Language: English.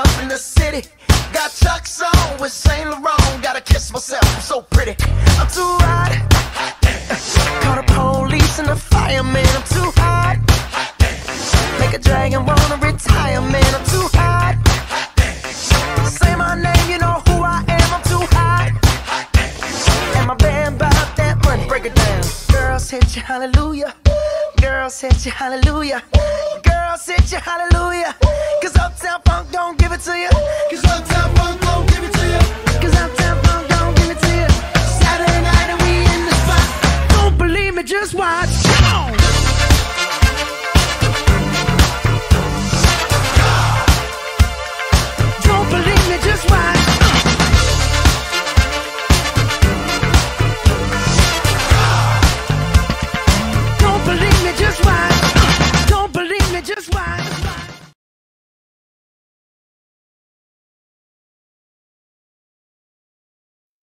up in the city. Got Chuck's on with Saint Laurent. Gotta kiss myself, I'm so pretty. I'm too hot. Call the police and the fireman. I'm too hot. Make a dragon wanna retire, man. I'm too hot. Say my name, you know who I am. I'm too hot. And my band bought that money. Break it down. Girls hit you, hallelujah. Girls hit you, hallelujah. Girls hit you, hallelujah. Cause I'm tell